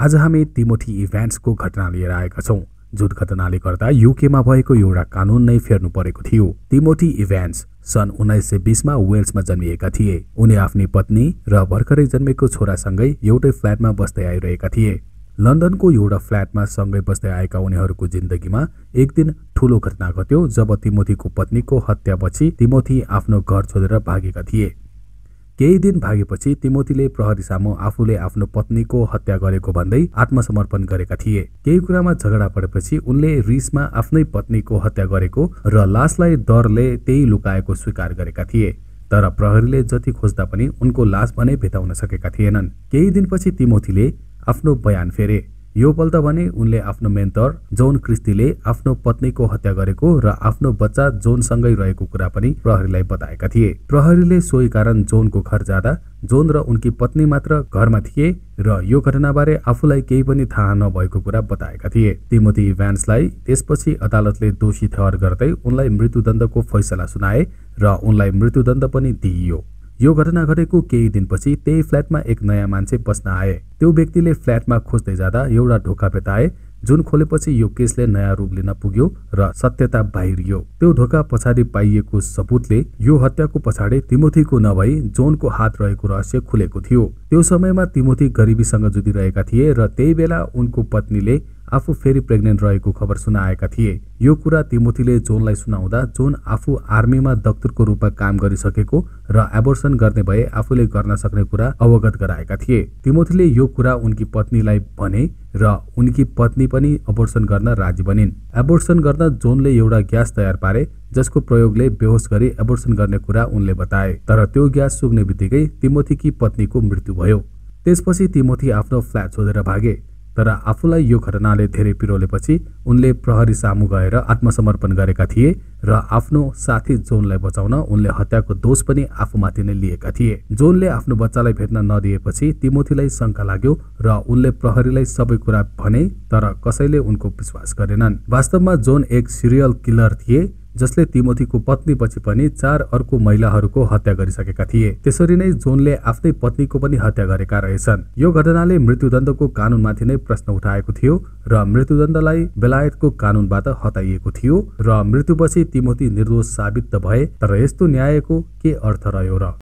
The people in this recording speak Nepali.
आज हामी तिमोथी इभेन्ट्सको घटना लिएर आएका छौँ जुन घटनाले गर्दा युकेमा भएको एउटा कानुन नै फेर्नु परेको थियो। तिमोथी इभेन्ट्स सन् उन्नाइस सय बिसमा वेल्समा जन्मिएका थिए। उनी आफ्नी पत्नी र भर्खरै जन्मेको छोरासँगै एउटै फ्ल्याटमा बस्दै आइरहेका थिए। लन्डनको एउटा फ्ल्याटमा सँगै बस्दै आएका उनीहरूको जिन्दगीमा एक दिन ठूलो घटना घट्यो जब तिमोथीको पत्नीको हत्यापछि तिमोथी आफ्नो घर छोडेर भागेका थिए। केही दिन भागेपछि तिमोथीले प्रहरी सामु आफूले आफ्नो पत्नीको हत्या गरेको भन्दै आत्मसमर्पण गरेका थिए। केही कुरामा झगडा परेपछि उनले रिसमा आफ्नै पत्नीको हत्या गरेको र लासलाई डरले त्यही लुकाएको स्वीकार गरेका थिए। तर प्रहरीले जति खोज्दा पनि उनको लास भने भेटाउन सकेका थिएनन्। केही दिनपछि तिमोथीले आफ्नो बयान फेरे। यो पल्ट भने उनले आफ्नो मेन्टर जोन क्रिस्तीले आफ्नो पत्नीको हत्या गरेको र आफ्नो बच्चा जोनसँगै रहेको कुरा पनि प्रहरीलाई बताएका थिए। प्रहरीले सोही कारण जोनको घर जाँदा जोन र उनकी पत्नी मात्र घरमा थिए र यो घटनाबारे आफूलाई केही पनि थाहा नभएको कुरा बताएका थिए। तिमोथी इभ्यान्सलाई त्यसपछि अदालतले दोषी ठहर गर्दै उनलाई मृत्युदण्डको फैसला सुनाए र उनलाई मृत्युदण्ड पनि दिइयो। यो घटना घटेको केही दिनपछि त्यही फ्ल्याटमा एक नयाँ मान्छे बस्न आए। त्यो व्यक्तिले फ्ल्याटमा खोज्दै जाँदा एउटा ढोका भेटाए जुन खोलेपछि यो केसले नयाँ रूप लिन पुग्यो र सत्यता बाहिरियो। त्यो ढोका पछाडि पाइएको सबुतले यो हत्याको पछाडि तिमोथीको नभई जोनको हात रहेको रहस्य खुलेको थियो। त्यो समयमा तिमोथी गरिबीसँग जुधिरहेका थिए र त्यही बेला उनको पत्नीले आफू फेरि प्रेग्नेन्ट रहेको खबर सुनाएका थिए। यो कुरा तिमोथीले जोनलाई सुनाउँदा जोन आफू आर्मीमा दक्तरको रूपमा काम गरिसकेको र एबोर्सन गर्ने भए आफूले गर्न सक्ने कुरा अवगत गराएका थिए। तिमोथीले यो कुरा उनकी पत्नीलाई भने र उनकी पत्नी पनि अबोर्सन गर्न राजी बनिन्। एबोर्सन गर्न जोनले एउटा ग्यास तयार पारे जसको प्रयोगले बेहोस गरी एबोर्सन गर्ने कुरा उनले बताए। तर त्यो ग्यास सुग्ने बित्तिकै तिमोथीकी पत्नीको मृत्यु भयो। त्यसपछि तिमोथी आफ्नो फ्ल्याट छोडेर भागे। तर आफूलाई यो घटनाले धेरै पिरोलेपछि उनले प्रहरी सामु गएर आत्मसमर्पण गरेका थिए र आफ्नो साथी जोनलाई बचाउन उनले हत्याको दोष पनि आफूमाथि नै लिएका थिए। जोनले आफ्नो बच्चालाई भेट्न नदिएपछि तिमोथीलाई शङ्का लाग्यो र उनले प्रहरीलाई सबै कुरा भने तर कसैले उनको विश्वास गरेनन्। वास्तवमा जोन एक सिरियल किलर थिए जसले तिमोथीको पत्नी पची चार अर्को महिला हत्या गरिसकेका थिए। त्यसरी नै जोनले आफ्नै पत्नीको पनि हत्या गरेका रहेछन्। यो घटनाले मृत्युदण्डको कानूनमाथि नै प्रश्न उठाएको थियो र मृत्युदण्डलाई बेलायतको कानूनबाट हटाइएको थियो र मृत्युपछि तिमोथी निर्दोष साबित भे तर यस्तो न्यायको के अर्थ रहो र